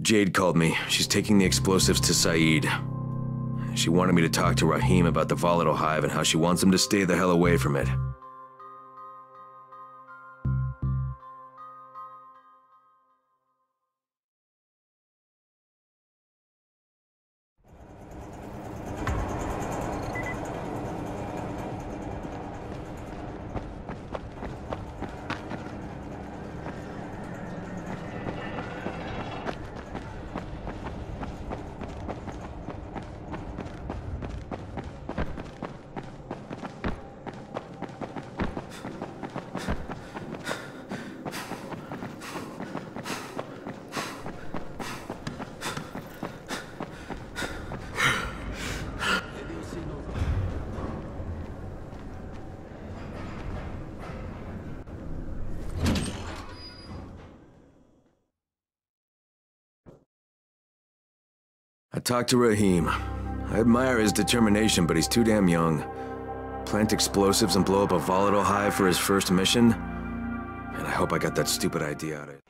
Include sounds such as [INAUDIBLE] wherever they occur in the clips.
Jade called me. She's taking the explosives to Saeed. She wanted me to talk to Rahim about the volatile hive and how she wants him to stay the hell away from it. I talked to Rahim. I admire his determination, but he's too damn young. Plant explosives and blow up a volatile hive for his first mission? And I hope I got that stupid idea out of it.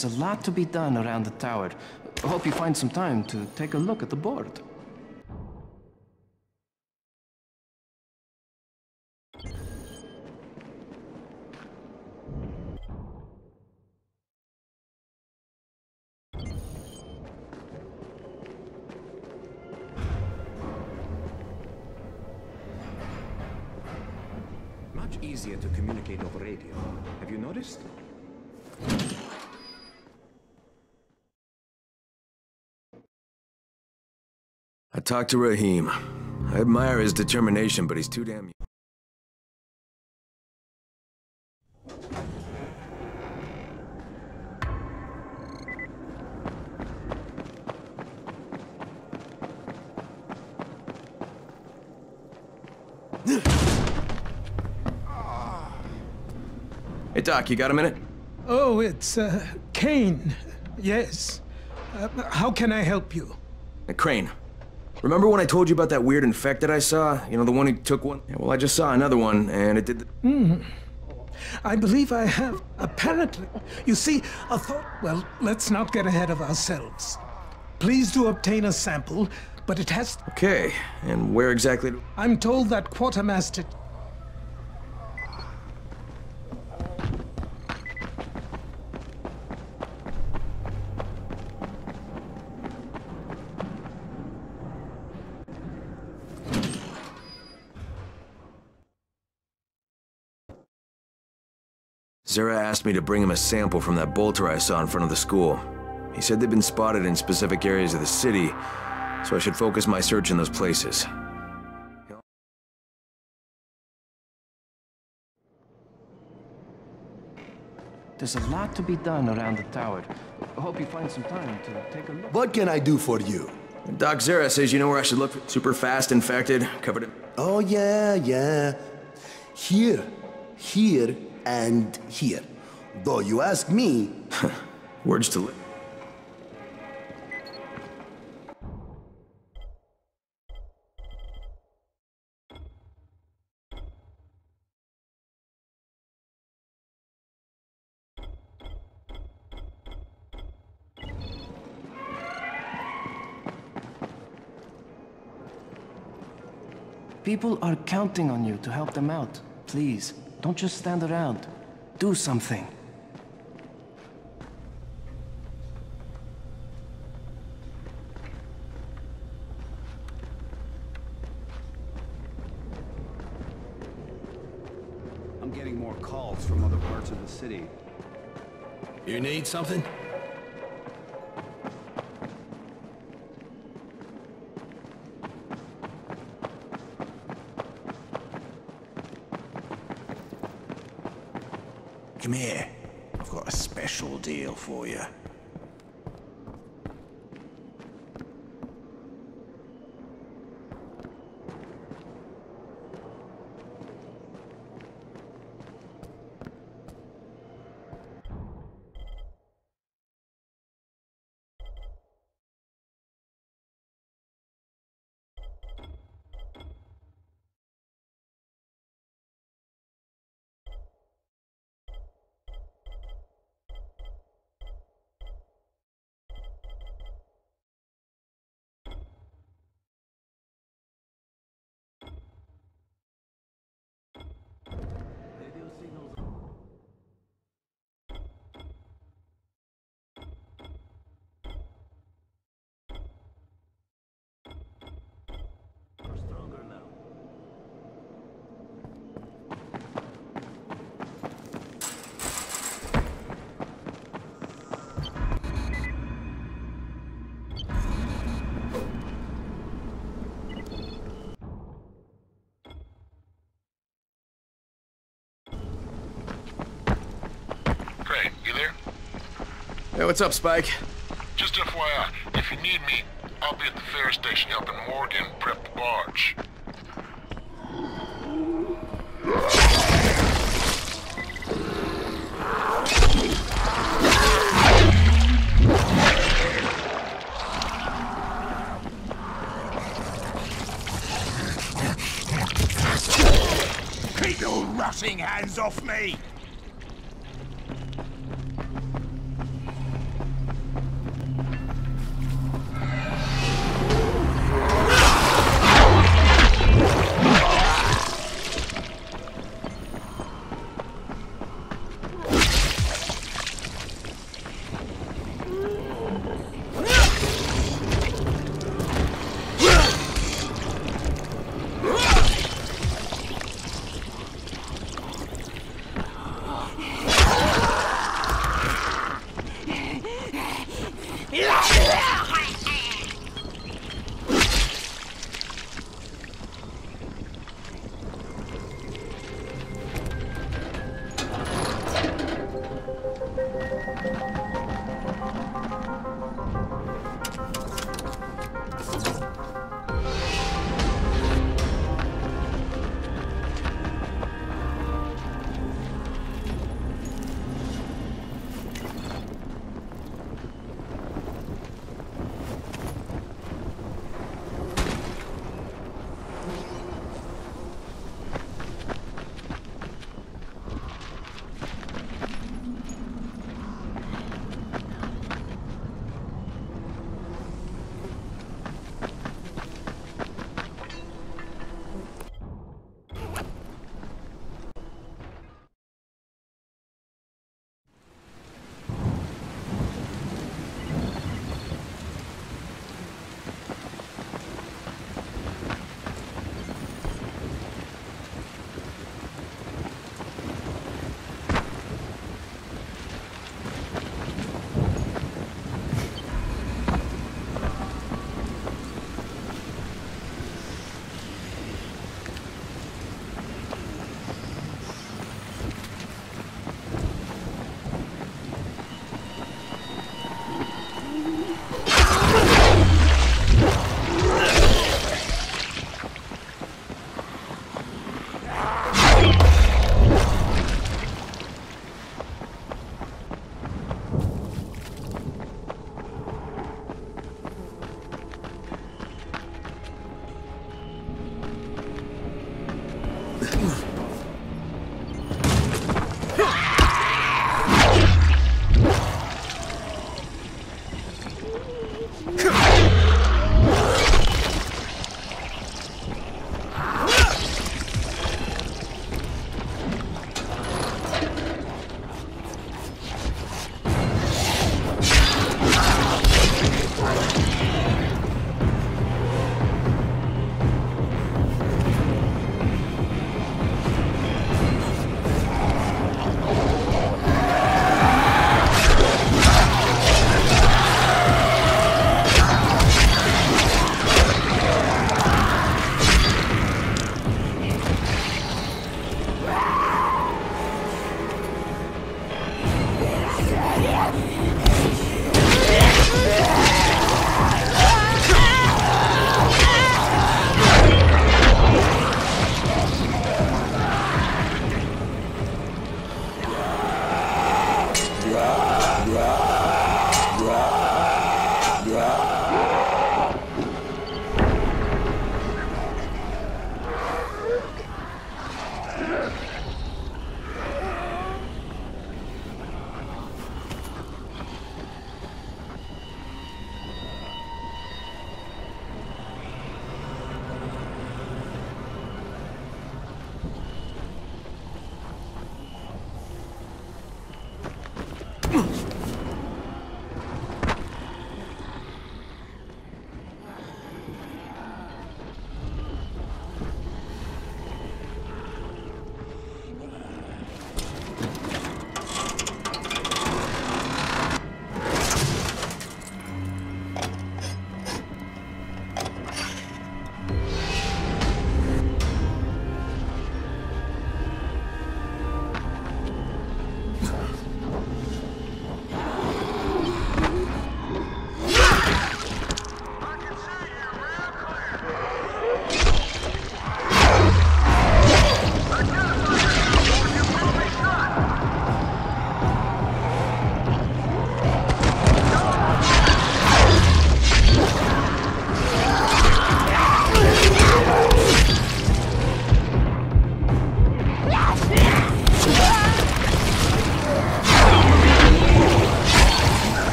There's a lot to be done around the tower. Hope you find some time to take a look at the board. I talked to Rahim. I admire his determination, but he's too damn. Hey Doc, you got a minute? Oh, it's uh, Crane. Yes. Uh, how can I help you? Hey, Crane. Remember when I told you about that weird infected I saw? You know, the one who took one? Yeah, well, I just saw another one, and it did the... Hmm. I believe I have. Apparently. You see, a thought. Well, let's not get ahead of ourselves. Please do obtain a sample, but it has. Okay, and where exactly... do- I'm told that Quartermaster. Zere asked me to bring him a sample from that bolter I saw in front of the school. He said they'd been spotted in specific areas of the city, so I should focus my search in those places. There's a lot to be done around the tower. I hope you find some time to take a look. What can I do for you? Doc Zere says you know where I should look for super fast infected, covered in... Oh, yeah, yeah. Here, here, and here. Though you ask me, [LAUGHS] Words to live. People are counting on you to help them out. Please, don't just stand around. Do something. I'm getting more calls from other parts of the city. You need something? Come here. I've got a special deal for you. What's up, Spike? Just FYI, if you need me, I'll be at the ferry station helping Morgan prep the barge. Keep your rotting hands off me!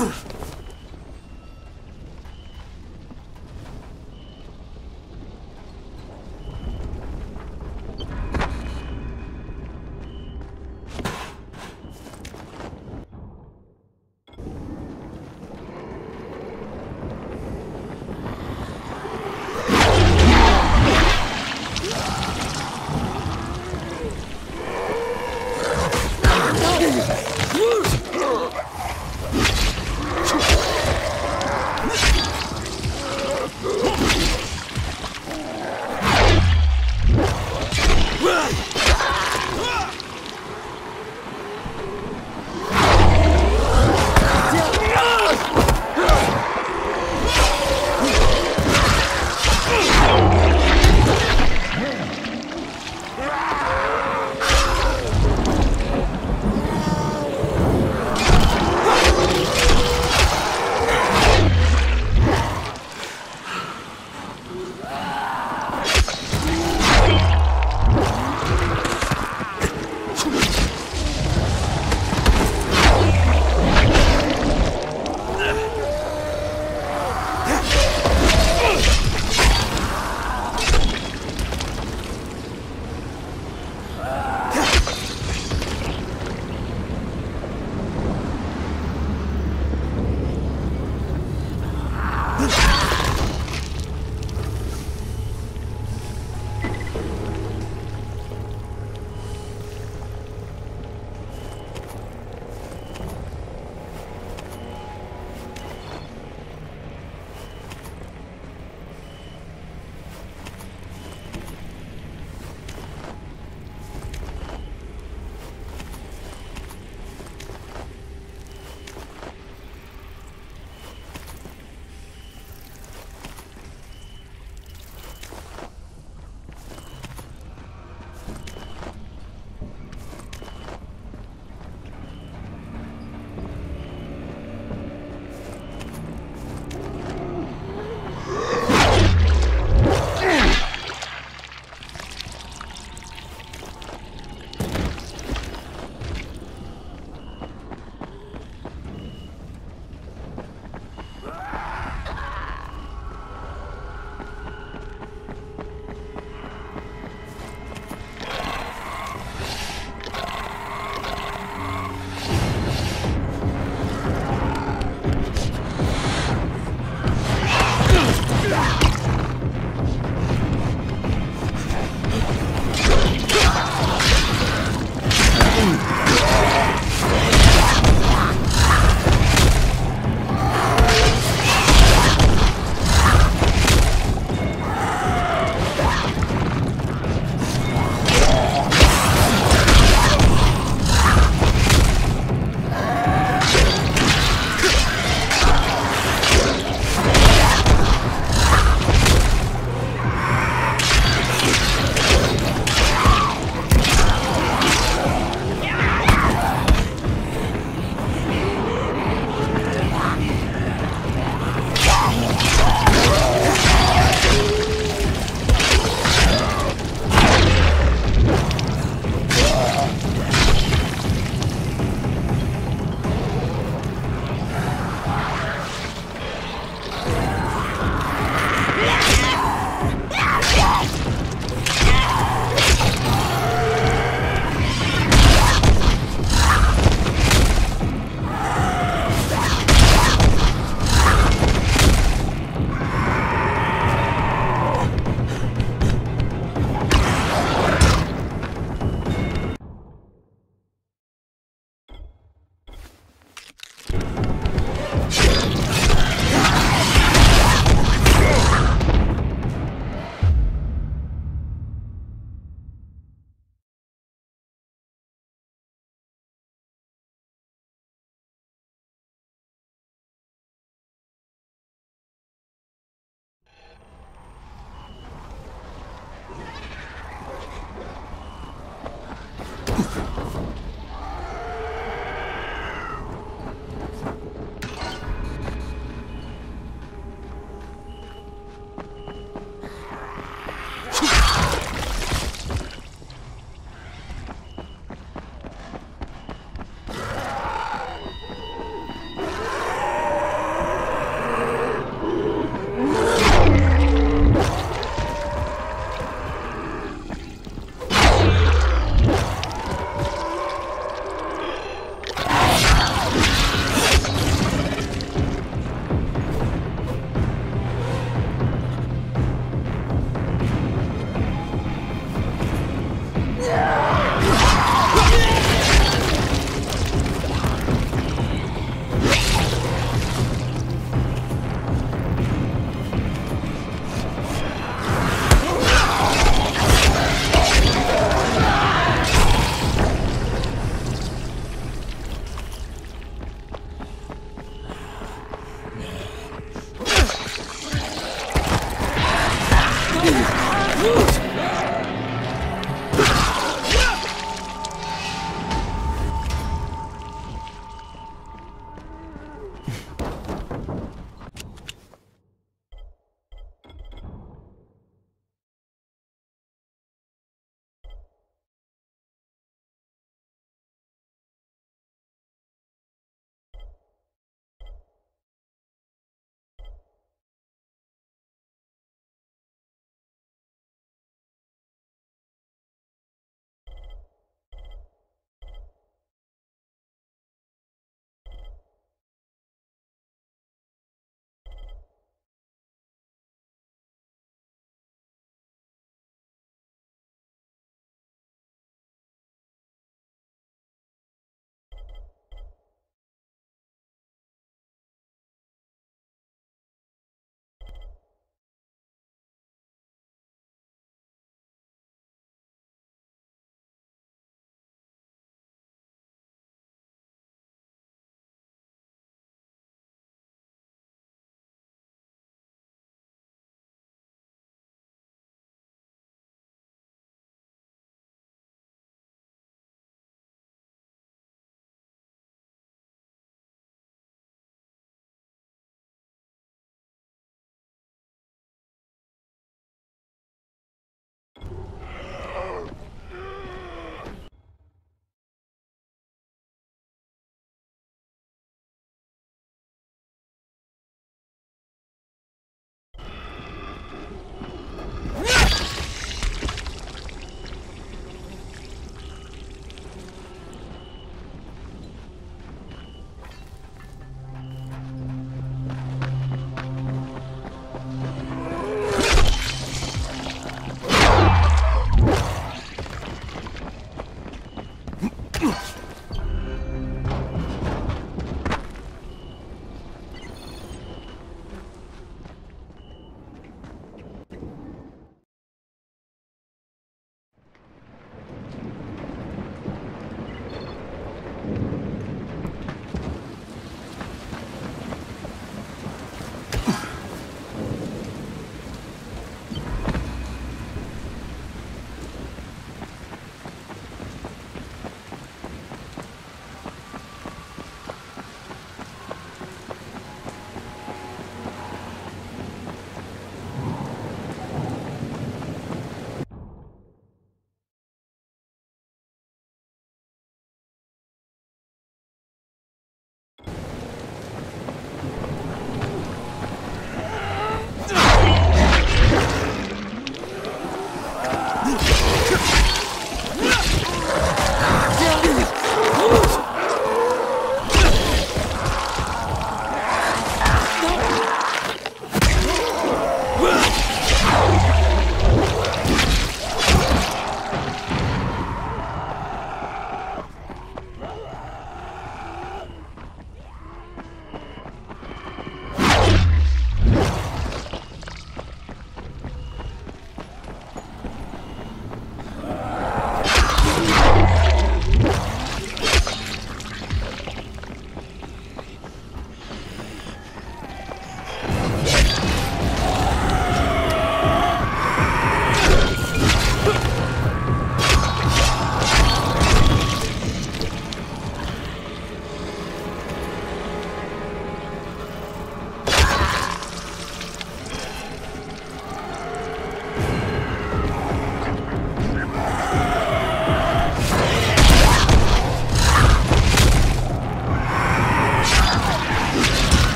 Ugh.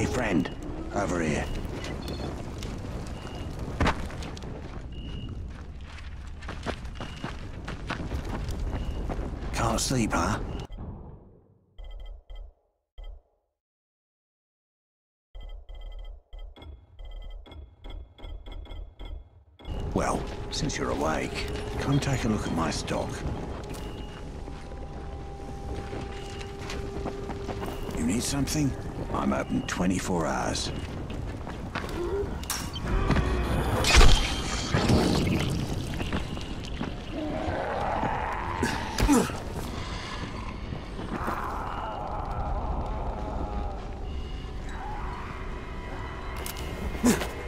Hey, friend. Over here. Can't sleep, huh? Well, since you're awake, come take a look at my stock. You need something? I'm open 24 hours. Huh. [LAUGHS]